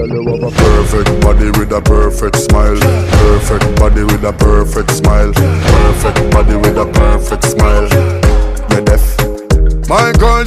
a perfect body with a perfect smile. Perfect body with a perfect smile. Perfect body with a perfect smile. You're deaf. My girl, you.